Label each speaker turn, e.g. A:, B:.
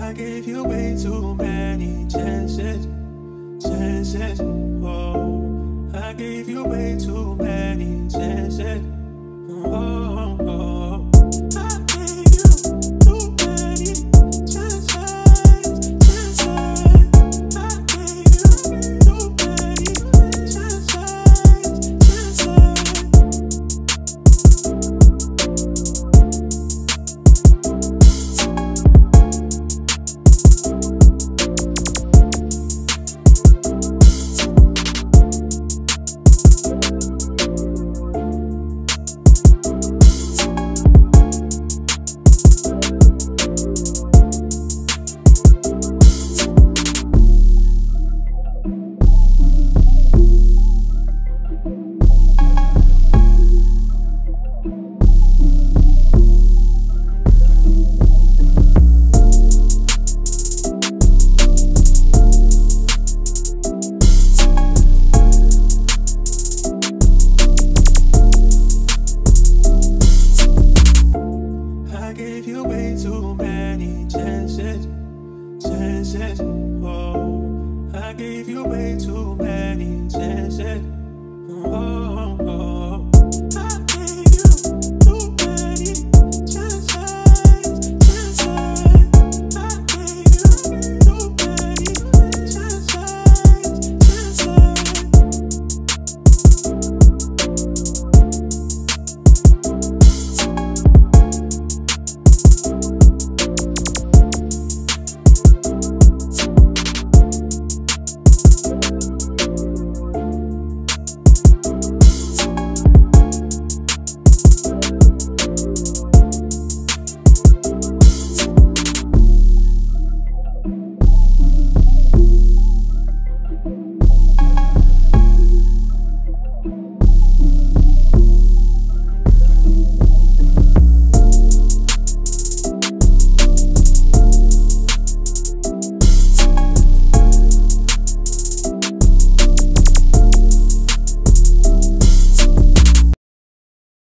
A: I gave you way too many chances, chances. Oh, I gave you way too too many chances, chances. Oh, I gave you way too many chances.